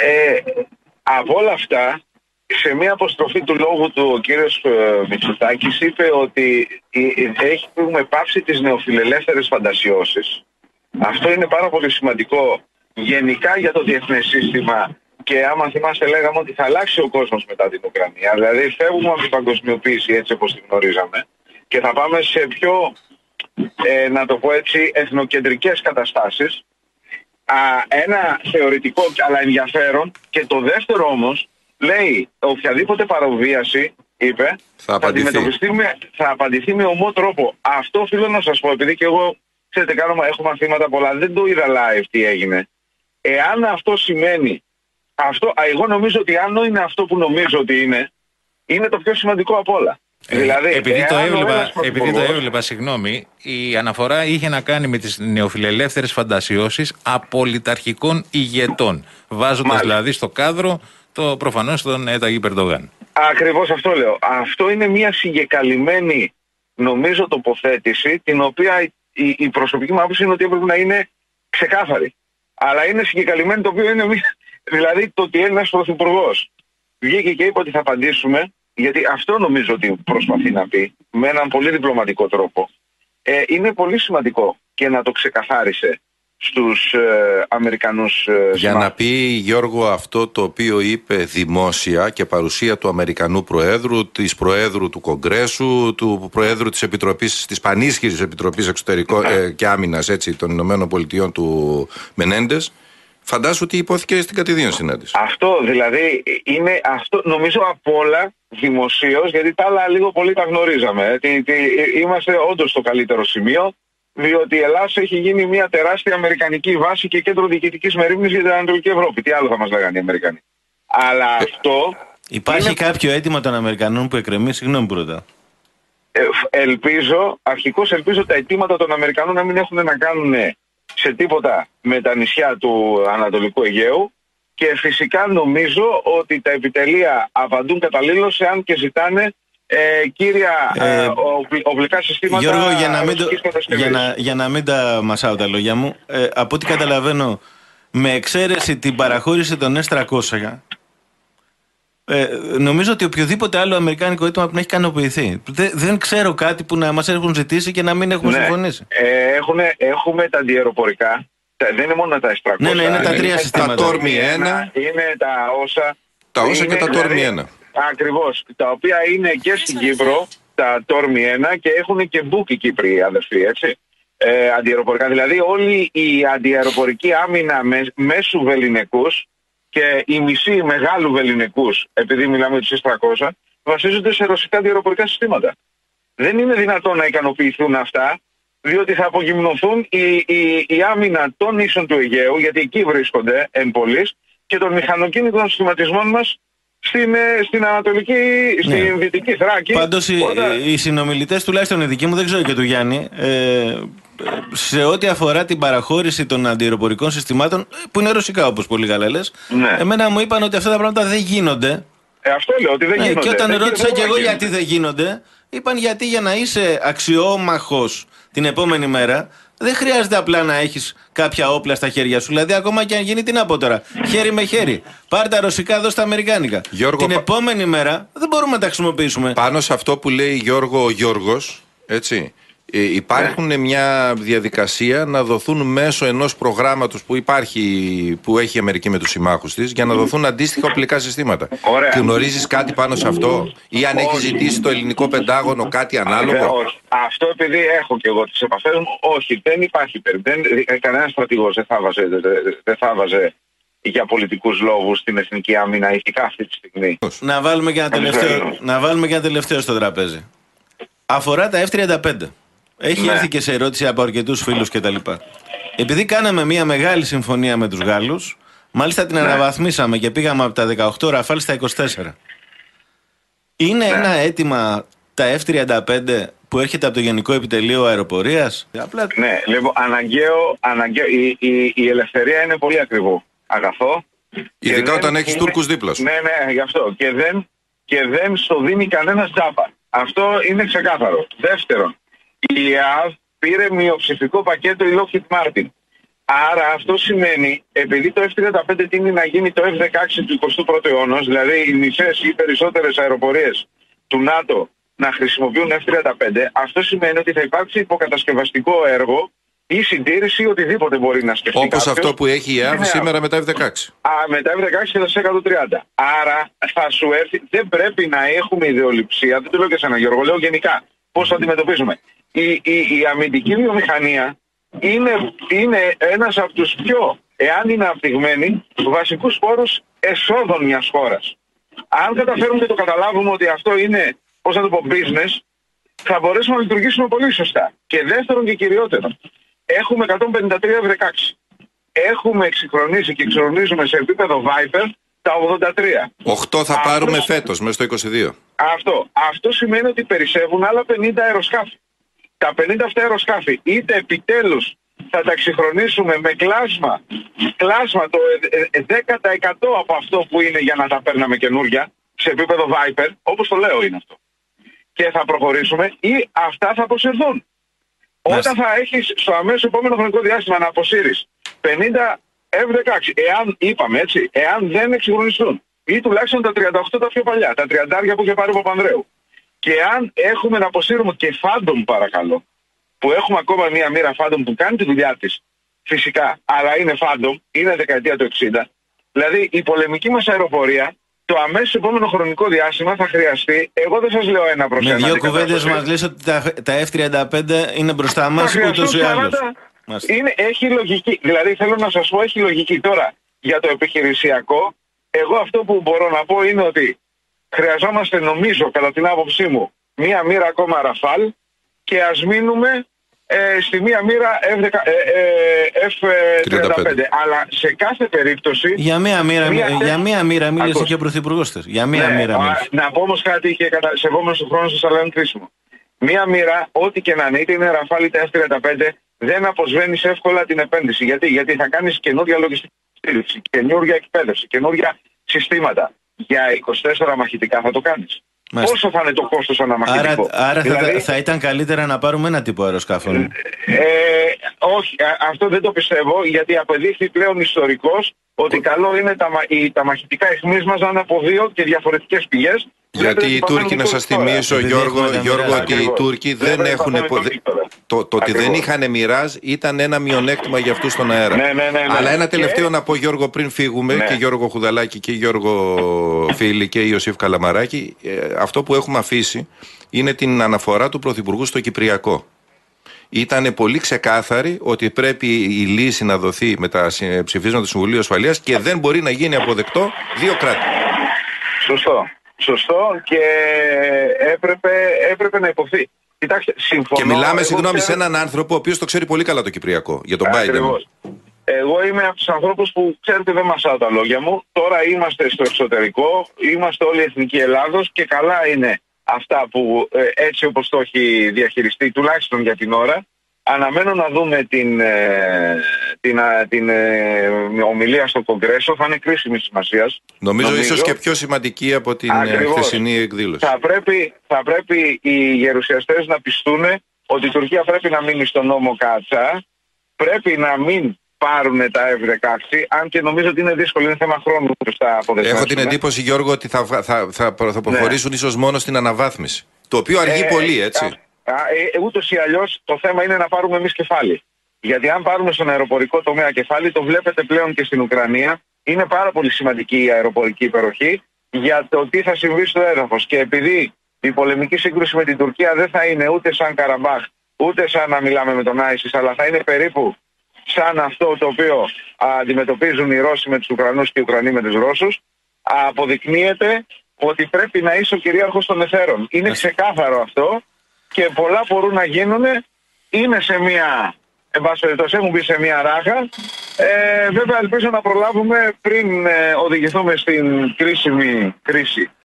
Ε, από όλα αυτά, σε μια αποστροφή του λόγου του ο κύριος ε, Μητσοτάκης είπε ότι ε, ε, έχουμε πάψει τις νεοφιλελεύθερες φαντασιώσεις. Αυτό είναι πάρα πολύ σημαντικό γενικά για το διεθνές σύστημα και άμα θυμάστε λέγαμε ότι θα αλλάξει ο κόσμος μετά την Ουκρανία. Δηλαδή φεύγουμε από την παγκοσμιοποίηση έτσι όπως την γνωρίζαμε και θα πάμε σε πιο, ε, να το πω έτσι, εθνοκεντρικές καταστάσεις. Α, ένα θεωρητικό αλλά ενδιαφέρον και το δεύτερο όμως λέει οποιαδήποτε παραβίαση είπε Θα απαντηθεί. αντιμετωπιστεί με, θα απαντηθεί με ομό τρόπο. Αυτό οφείλω να σας πω επειδή και εγώ ξέρετε κάνω, έχω μαθήματα πολλά δεν το είδα live τι έγινε. Εάν αυτό σημαίνει αυτό, α, εγώ νομίζω ότι αν είναι αυτό που νομίζω ότι είναι είναι το πιο σημαντικό από όλα. Ε, δηλαδή, επειδή, το εάν ο έβλεπα, ένας επειδή το πρωθυπουργός- έβλεπα, συγγνώμη, η αναφορά είχε να κάνει με τις νεοφιλελεύθερες φαντασιώσεις απολυταρχικών ηγετών. Βάζοντας Μάλιστα. δηλαδή στο κάδρο το προφανώς τον Έταγη Περντογάν. Ακριβώς αυτό λέω. Αυτό είναι μια συγκεκαλυμμένη νομίζω τοποθέτηση την οποία η, η προσωπική μου άποψη είναι ότι έπρεπε να είναι ξεκάθαρη. Αλλά είναι συγκεκαλυμμένη το οποίο είναι μια... Δηλαδή το ότι ένας πρωθυπουργός βγήκε και είπε ότι θα απαντήσουμε γιατί αυτό νομίζω ότι προσπαθεί να πει με έναν πολύ διπλωματικό τρόπο ε, είναι πολύ σημαντικό και να το ξεκαθάρισε στους ε, Αμερικανούς ε, Για συμμάχους. να πει Γιώργο αυτό το οποίο είπε δημόσια και παρουσία του Αμερικανού Προέδρου, της Προέδρου του Κογκρέσου, του Προέδρου της Επιτροπής, της πανίσχυρης Επιτροπής Εξωτερικών ε, και Άμυνας έτσι, των Ηνωμένων Πολιτειών του Μενέντες, φαντάσου ότι υπόθηκε στην κατηδίαν συνάντηση. Αυτό δηλαδή είναι αυτό νομίζω από όλα δημοσίως γιατί τα άλλα λίγο πολύ τα γνωρίζαμε. ε, τι- τι- είμαστε όντως στο καλύτερο σημείο διότι η Ελλάδα έχει γίνει μια τεράστια αμερικανική βάση και κέντρο διοικητικής μερίμνης για την Ανατολική Ευρώπη. Τι άλλο θα μας λέγανε οι Αμερικανοί. Αλλά αυτό Υπάρχει Είναι- κάποιο αίτημα των Αμερικανών που εκκρεμεί, συγγνώμη που ρωτάω. ε, ελπίζω, αρχικώς ελπίζω τα αιτήματα των Αμερικανών να μην έχουν να κάνουν σε τίποτα με τα νησιά του Ανατολικού Αιγαίου και φυσικά νομίζω ότι τα επιτελεία απαντούν καταλήλως εάν και ζητάνε ε, κύρια Ε, ε, οπλ- οπλικά συστήματα Γιώργο, για να, μην το, ρωσικής κατασκευής. για, να, για να μην τα μασάω τα λόγια μου, ε, από ό,τι καταλαβαίνω, με εξαίρεση την παραχώρηση των S300, ε, νομίζω ότι οποιοδήποτε άλλο αμερικάνικο αίτημα πρέπει να έχει ικανοποιηθεί. Δε- δεν ξέρω κάτι που να μας έχουν ζητήσει και να μην έχουμε συμφωνήσει. Ε, έχουνε- έχουμε τα αντιεροπορικά. Τα- δεν είναι μόνο τα S300. Ναι, ναι, είναι τα τρία συστήματα. Τα Τόρμη Τόρμη ένα. Είναι τα όσα. Τα όσα και τα δηλαδή, Τόρμη ένα. Ακριβώς. Τα οποία είναι και στην Κύπρο, τα Τόρμη 1 και έχουν και μπουκ οι Κύπροι αδερφοί, έτσι. Ε, αντιεροπορικά. Δηλαδή όλη η αντιεροπορική άμυνα με, μέσου βεληνικούς και η μισή μεγάλου βεληνικούς, επειδή μιλάμε για τους S300, βασίζονται σε ρωσικά αντιεροπορικά συστήματα. Δεν είναι δυνατόν να ικανοποιηθούν αυτά, διότι θα απογυμνωθούν η, η, η άμυνα των ίσων του Αιγαίου, γιατί εκεί βρίσκονται εν πολλής, και των μηχανοκίνητων συστηματισμών μας στην, ε, στην Ανατολική, στην Δυτική Θράκη. Πάντως οι, Όλα- οι συνομιλητές, τουλάχιστον οι δικοί μου, δεν ξέρω και του Γιάννη, ε, σε ό,τι αφορά την παραχώρηση των αντιεροπορικών συστημάτων, που είναι ρωσικά όπως πολύ καλά λες, Ναι. εμένα μου είπαν ότι αυτά τα πράγματα δεν γίνονται. Ε, αυτό λέω ότι δεν Ναι, γίνονται. και όταν Δεν ρώτησα γίνονται, και εγώ δεν γιατί δεν γίνονται, είπαν γιατί για να είσαι αξιόμαχος την επόμενη μέρα, δεν χρειάζεται απλά να έχεις κάποια όπλα στα χέρια σου. Δηλαδή, ακόμα και αν γίνει, τι να πω τώρα, χέρι με χέρι. Πάρ τα ρωσικά, δώσ' τα αμερικάνικα. Γιώργο, την πα- επόμενη μέρα δεν μπορούμε να τα χρησιμοποιήσουμε. Πάνω σε αυτό που λέει Γιώργο ο Γιώργος, έτσι, ε, υπάρχουν μια διαδικασία να δοθούν μέσω ενός προγράμματος που υπάρχει, που έχει η Αμερική με τους συμμάχους της, για να δοθούν αντίστοιχα οπλικά συστήματα. Ωραία. Και γνωρίζεις κάτι πάνω σε αυτό; Ή αν έχεις Όχι. ζητήσει το ελληνικό πεντάγωνο κάτι Ε, ανάλογο; όχι. Αυτό επειδή έχω και εγώ τις επαφές μου, όχι, δεν υπάρχει περίπτωση. Δεν, ε, κανένας στρατηγός δεν θα βάζε, δεν, δεν θα βάζε για πολιτικούς λόγους την εθνική άμυνα ηθικά αυτή τη στιγμή. Να βάλουμε και ένα τελευταίο, Ευχαριστώ. να βάλουμε και ένα τελευταίο στο τραπέζι. Αφορά τα F-35. Έχει Ναι. έρθει και σε ερώτηση από αρκετούς φίλους κτλ. Επειδή κάναμε μια μεγάλη συμφωνία με τους Γάλλους, μάλιστα την αναβαθμίσαμε και πήγαμε από τα 18 ραφάλ στα 24. Είναι ένα αίτημα τα F-35 που έρχεται από το Γενικό Επιτελείο Αεροπορίας; Απλά Ναι, λοιπόν, αναγκαίο, αναγκαίο η, η, η ελευθερία είναι πολύ ακριβό αγαθό. Ειδικά Και δεν όταν έχεις είναι- Τούρκους δίπλας σου. Ναι, ναι, γι' αυτό. Και δεν, και δεν στο δίνει κανένας τζάπα. Αυτό είναι ξεκάθαρο. Δεύτερον, η ΕΑΒ πήρε μειοψηφικό πακέτο η Lockheed Martin. Άρα αυτό σημαίνει, επειδή το F-35 τίνει να γίνει το F-16 του 21ου αιώνα, δηλαδή οι μισές ή περισσότερες αεροπορίες του ΝΑΤΟ να χρησιμοποιούν F-35, αυτό σημαίνει ότι θα υπάρξει υποκατασκευαστικό έργο ή συντήρηση οτιδήποτε μπορεί να σκεφτεί Όπως κάποιος. αυτό που έχει η ΕΑΒ Είναι σήμερα με τα F-16. Α, με τα F-16 και τα C-130. Άρα θα σου έρθει, δεν πρέπει να έχουμε ιδεολειψία, δεν το λέω και σε ένα Γιώργο, λέω γενικά πώς το αντιμετωπίζουμε. Η, η, η αμυντική βιομηχανία είναι, είναι ένας από τους πιο, εάν είναι απτυγμένη, βασικούς πόρους εσόδων μιας χώρας. Αν καταφέρουμε και το καταλάβουμε ότι αυτό είναι, πώς να το πω, business, θα μπορέσουμε να λειτουργήσουμε πολύ σωστά. Και δεύτερον και κυριότερο, έχουμε 153 F-16. Έχουμε εξυγχρονίσει και εξυγχρονίζουμε σε επίπεδο Viper τα 83. 8 θα Αυτό- πάρουμε φέτος, μέσα στο 22. Αυτό. Αυτό σημαίνει ότι περισσεύουν άλλα 50 αεροσκάφη. Τα 50 αυτά αεροσκάφη είτε επιτέλους θα τα εξυγχρονίσουμε με κλάσμα, κλάσμα το ε, ε, 10% από αυτό που είναι για να τα παίρναμε καινούρια σε επίπεδο Viper, όπως το λέω είναι αυτό. Και θα προχωρήσουμε ή αυτά θα αποσυρθούν. Όταν θα έχεις στο αμέσως επόμενο χρονικό διάστημα να αποσύρεις 50 F-16, εάν είπαμε έτσι, εάν δεν εξυγχρονιστούν ή τουλάχιστον τα 38 τα πιο παλιά, τα 30 που είχε πάρει ο Παπανδρέου και αν έχουμε να αποσύρουμε και Phantom παρακαλώ, που έχουμε ακόμα μία μοίρα Phantom που κάνει τη δουλειά της φυσικά, αλλά είναι Phantom, είναι δεκαετία του 60, δηλαδή η πολεμική μας αεροπορία το αμέσως επόμενο χρονικό διάστημα θα χρειαστεί, εγώ δεν σας λέω ένα προς Με ένα. δύο αντικατάσταση. κουβέντες μας λες ότι τα, τα F-35 είναι μπροστά μας Θα χρειαστούν ούτως ή άλλως. 40. Είναι, έχει λογική. Δηλαδή θέλω να σας πω έχει λογική. Τώρα για το επιχειρησιακό εγώ αυτό που μπορώ να πω είναι ότι χρειαζόμαστε νομίζω κατά την άποψή μου μία μοίρα ακόμα Ραφάλ και ας μείνουμε ε, στη μία μοίρα F-35. Ε, ε, F-35. 35. Αλλά σε κάθε περίπτωση Για μία μοίρα, Μία για τε- μία μοίρα μίλησε Ακούς. και ο Πρωθυπουργός της. Για μία Ναι, μοίρα α, μίλησε. Να πω όμως κάτι και κατα... σεβόμενος του χρόνου σας αλλά είναι κρίσιμο. Μία μοίρα, ό,τι και να είναι, είτε είναι Ραφάλ είτε F-35, δεν αποσβαίνεις εύκολα την επένδυση. Γιατί, Γιατί θα κάνεις καινούργια λογιστική στήριξη, καινούργια εκπαίδευση, καινούργια συστήματα. Για 24 μαχητικά θα το κάνεις. Μάλιστα. Πόσο θα είναι το κόστος Άρα, αναμαχητικό; άρα θα, Δηλαδή, θα ήταν καλύτερα να πάρουμε ένα τύπο αεροσκάφων. ε, όχι, α- αυτό δεν το πιστεύω γιατί απεδείχθη πλέον ιστορικός ότι καλό είναι τα, μα- οι- τα μαχητικά εχμής μας να είναι από δύο και διαφορετικές πηγές. Γιατί Βλέπετε οι τι Τούρκοι, να παθαίνουν σας οι Τούρκοι τώρα. θυμίσω, Επειδή Γιώργο, έχουμε τα Γιώργο μοιράζ. ότι οι Ακριβώς. Τούρκοι Δεν δεν πρέπει να έχουν. πάμε πο- τον δε- Βίκτορα. Το, το ότι δεν Ακριβώς. είχαν μοιράζ ήταν ένα μειονέκτημα για αυτούς στον αέρα. Ναι, ναι, ναι, ναι. Αλλά ένα Και- τελευταίο να πω, Γιώργο, πριν φύγουμε, Ναι. και Γιώργο Χουδαλάκη και Γιώργο Φίλη και Ιωσήφ Καλαμαράκη, ε, αυτό που έχουμε αφήσει είναι την αναφορά του Πρωθυπουργού στο Κυπριακό. Ήταν πολύ ξεκάθαρη ότι πρέπει η λύση να δοθεί με τα συ- ψηφίσματα του Συμβουλίου Ασφαλείας και δεν μπορεί να γίνει αποδεκτό δύο κράτη. Σωστό. Σωστό και έπρεπε, έπρεπε να υποθεί. Κοιτάξτε, συμφωνώ. Και μιλάμε, εγώ συγγνώμη, ξέρω- σε έναν άνθρωπο ο οποίος το ξέρει πολύ καλά το Κυπριακό. Για τον Biden. Ακριβώς. Εγώ είμαι από τους ανθρώπους που ξέρετε δεν μασάω τα λόγια μου. Τώρα είμαστε στο εξωτερικό, είμαστε όλοι εθνικοί Ελλάδος και καλά είναι αυτά που ε, έτσι όπως το έχει διαχειριστεί τουλάχιστον για την ώρα. Αναμένω να δούμε την, ε, την, α, την ε, ομιλία στο Κογκρέσο, θα είναι κρίσιμη σημασία. Νομίζω, ίσως και πιο σημαντική από την ε, Ακριβώς. χθεσινή εκδήλωση. Θα πρέπει, θα πρέπει οι γερουσιαστές να πιστούν ότι η Τουρκία πρέπει να μείνει στον νόμο Κάτσα, πρέπει να μην πάρουν τα F-16, αν και νομίζω ότι είναι δύσκολο, είναι θέμα χρόνου που τα αποδεσμεύσουμε. Έχω την εντύπωση, Γιώργο, ότι θα, θα, θα, θα προχωρήσουν ίσως μόνο στην αναβάθμιση. Το οποίο αργεί Ε, πολύ, ε, έτσι. Α, α, ε, ούτως ή αλλιώς το θέμα είναι να πάρουμε εμείς κεφάλι. Γιατί αν πάρουμε στον αεροπορικό τομέα κεφάλι, το βλέπετε πλέον και στην Ουκρανία, είναι πάρα πολύ σημαντική η αεροπορική υπεροχή για το τι θα συμβεί στο έδαφος. Και επειδή η πολεμική σύγκρουση με την Τουρκία δεν θα είναι ούτε σαν Καραμπάχ, ούτε σαν να μιλάμε με τον Άισις, αλλά θα είναι περίπου σαν αυτό το οποίο α, αντιμετωπίζουν οι Ρώσοι με τους Ουκρανούς και οι Ουκρανοί με τους Ρώσους, α, αποδεικνύεται ότι πρέπει να είσαι ο κυρίαρχος των εθέρων. Είναι ξεκάθαρο αυτό και πολλά μπορούν να γίνουν. Είναι σε μια, εν πάση περιπτώσει, έχουν μπει σε μια ράγα. Ε, βέβαια ελπίζω να προλάβουμε πριν ε, οδηγηθούμε στην κρίσιμη κρίση